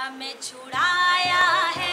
हमें छुड़ाया है।